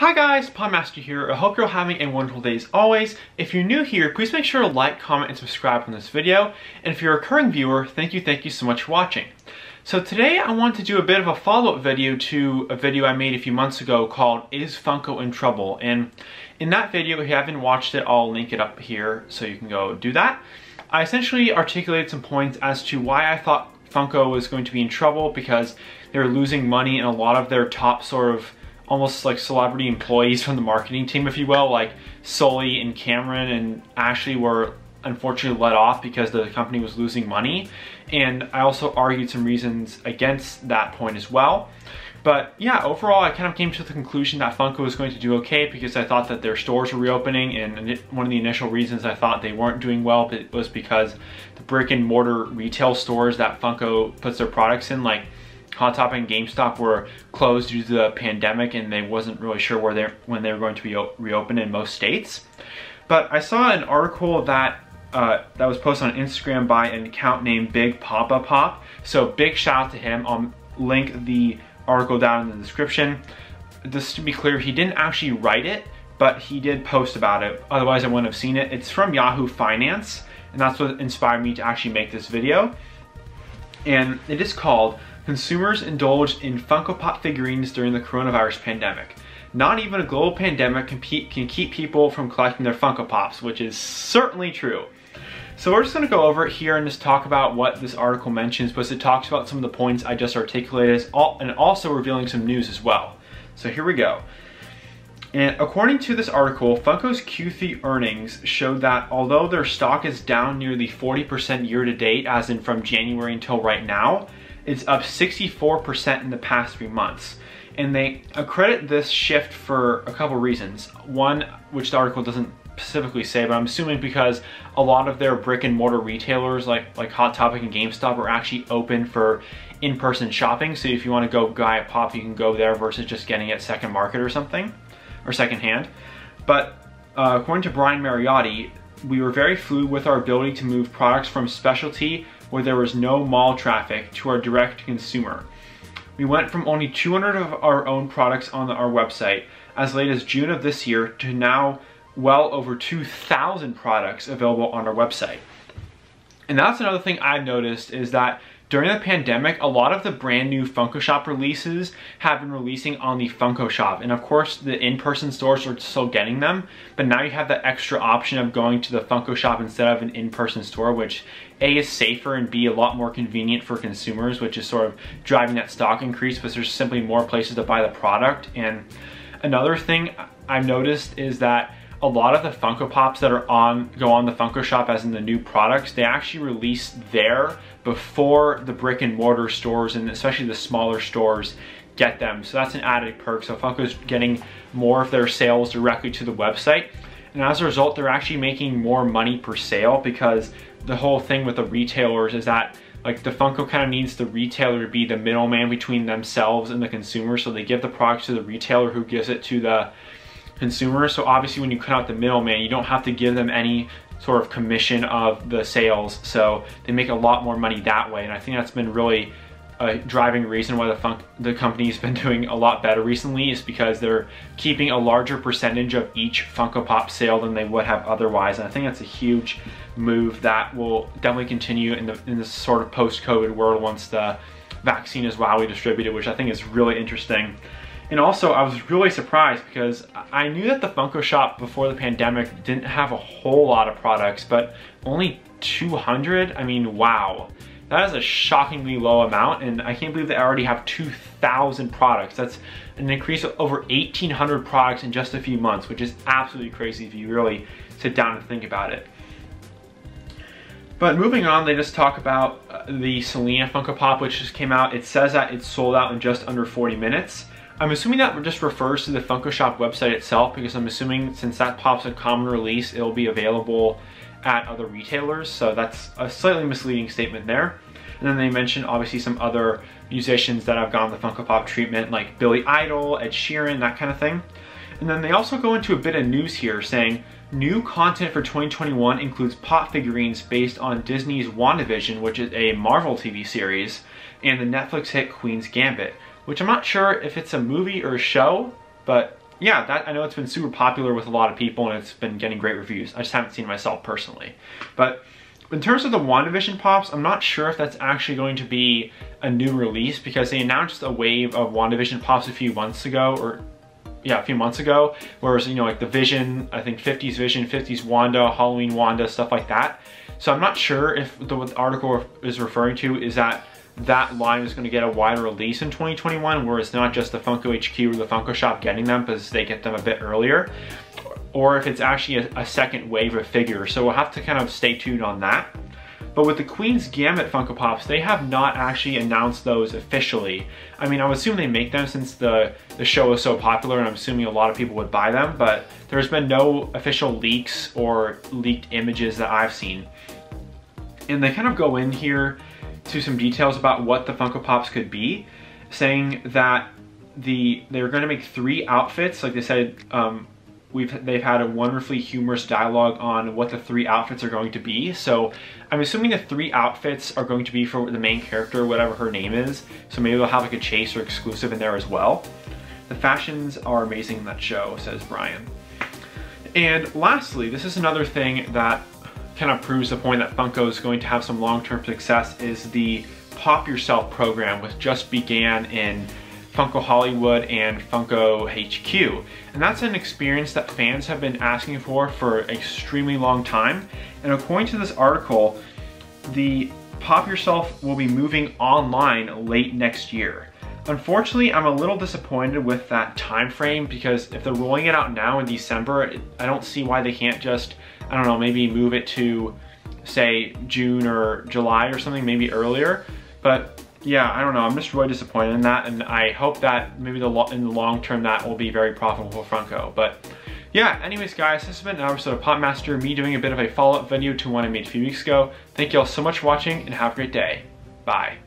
Hi guys, Popmaster here. I hope you're having a wonderful day as always. If you're new here, please make sure to like, comment, and subscribe on this video. And if you're a recurring viewer, thank you, thank you so much for watching. So today I want to do a bit of a follow-up video to a video I made a few months ago called Is Funko in Trouble? And in that video, if you haven't watched it, I'll link it up here so you can go do that. I essentially articulated some points as to why I thought Funko was going to be in trouble because they were losing money in a lot of their top sort of almost like celebrity employees from the marketing team, if you will, like Sully and Cameron and Ashley were unfortunately let off because the company was losing money. And I also argued some reasons against that point as well. But yeah, overall, I kind of came to the conclusion that Funko was going to do okay because I thought that their stores were reopening and one of the initial reasons I thought they weren't doing well was because the brick and mortar retail stores that Funko puts their products in, like Hot Topic and GameStop were closed due to the pandemic and they wasn't really sure where they when they were going to be reopened in most states. But I saw an article that uh, that was posted on Instagram by an account named Big Poppa Pop. So big shout out to him. I'll link the article down in the description. Just to be clear, he didn't actually write it, but he did post about it. Otherwise I wouldn't have seen it. It's from Yahoo Finance, and that's what inspired me to actually make this video. And it is called consumers indulged in Funko Pop figurines during the coronavirus pandemic. Not even a global pandemic can, can keep people from collecting their Funko Pops, which is certainly true. So we're just gonna go over it here and just talk about what this article mentions, because it talks about some of the points I just articulated, and also revealing some news as well. So here we go. And according to this article, Funko's Q3 earnings showed that although their stock is down nearly 40% year to date, as in from January until right now, it's up 64% in the past three months. And they accredit this shift for a couple reasons. One, which the article doesn't specifically say, but I'm assuming because a lot of their brick and mortar retailers like, like Hot Topic and GameStop are actually open for in-person shopping. So if you want to go buy a pop, you can go there versus just getting it second market or something, or second hand. But uh, according to Brian Mariotti, we were very fluid with our ability to move products from specialty where there was no mall traffic to our direct consumer. We went from only 200 of our own products on our website as late as June of this year to now well over 2,000 products available on our website. And that's another thing I've noticed is that during the pandemic, a lot of the brand new Funko Shop releases have been releasing on the Funko Shop. And of course, the in-person stores are still getting them, but now you have the extra option of going to the Funko Shop instead of an in-person store, which A is safer and B a lot more convenient for consumers, which is sort of driving that stock increase, but there's simply more places to buy the product. And another thing I've noticed is that a lot of the Funko Pops that are on go on the Funko Shop as in the new products, they actually release there before the brick and mortar stores and especially the smaller stores get them. So that's an added perk. So Funko's getting more of their sales directly to the website. And as a result, they're actually making more money per sale because the whole thing with the retailers is that like the Funko kind of needs the retailer to be the middleman between themselves and the consumer. So they give the product to the retailer who gives it to the consumer. So obviously when you cut out the middleman, you don't have to give them any sort of commission of the sales. So they make a lot more money that way. And I think that's been really a driving reason why the, the company's been doing a lot better recently is because they're keeping a larger percentage of each Funko Pop sale than they would have otherwise. And I think that's a huge move that will definitely continue in, the, in this sort of post-COVID world once the vaccine is widely distributed, which I think is really interesting. And also, I was really surprised because I knew that the Funko Shop before the pandemic didn't have a whole lot of products, but only 200? I mean, wow. That is a shockingly low amount, and I can't believe they already have 2,000 products. That's an increase of over 1,800 products in just a few months, which is absolutely crazy if you really sit down and think about it. But moving on, they just talk about uh, the Selena Funko Pop, which just came out. It says that it's sold out in just under 40 minutes. I'm assuming that just refers to the Funko Shop website itself because I'm assuming since that pops a common release, it'll be available at other retailers. So that's a slightly misleading statement there. And then they mention obviously some other musicians that have gone the Funko Pop treatment like Billy Idol, Ed Sheeran, that kind of thing. And then they also go into a bit of news here saying new content for 2021 includes pop figurines based on Disney's WandaVision, which is a Marvel TV series, and the Netflix hit Queen's Gambit which I'm not sure if it's a movie or a show, but yeah, that I know it's been super popular with a lot of people and it's been getting great reviews. I just haven't seen myself personally. But in terms of the WandaVision pops, I'm not sure if that's actually going to be a new release because they announced a wave of WandaVision pops a few months ago, or yeah, a few months ago, whereas, you know, like the Vision, I think 50s Vision, 50s Wanda, Halloween Wanda, stuff like that. So I'm not sure if the, the article is referring to is that that line is going to get a wider release in 2021 where it's not just the Funko HQ or the Funko Shop getting them because they get them a bit earlier or if it's actually a, a, second wave of figures. So we'll have to kind of stay tuned on that. But with the Queen's Gambit Funko Pops, they have not actually announced those officially. I mean, I would assume they make them since the, the show is so popular and I'm assuming a lot of people would buy them, but there's been no official leaks or leaked images that I've seen. And they kind of go in here to some details about what the Funko Pops could be, saying that the they were going to make three outfits, like they said, um, we've they've had a wonderfully humorous dialogue on what the three outfits are going to be. So I'm assuming the three outfits are going to be for the main character, whatever her name is. So maybe they'll have like a chase or exclusive in there as well. The fashions are amazing in that show, says Brian. And lastly, this is another thing that kind of proves the point that Funko is going to have some long-term success is the Pop Yourself program, which just began in Funko Hollywood and Funko HQ. And that's an experience that fans have been asking for for extremely long time. And according to this article, the Pop Yourself will be moving online late next year. Unfortunately, I'm a little disappointed with that time frame because if they're rolling it out now in December, I don't see why they can't just, I don't know, maybe move it to say June or July or something, maybe earlier. But yeah, I don't know. I'm just really disappointed in that, and I hope that maybe the in the long term that will be very profitable for Funko. But yeah, anyways guys, this has been an episode of Popmaster, me doing a bit of a follow-up video to one I made a few weeks ago. Thank you all so much for watching, and have a great day. Bye.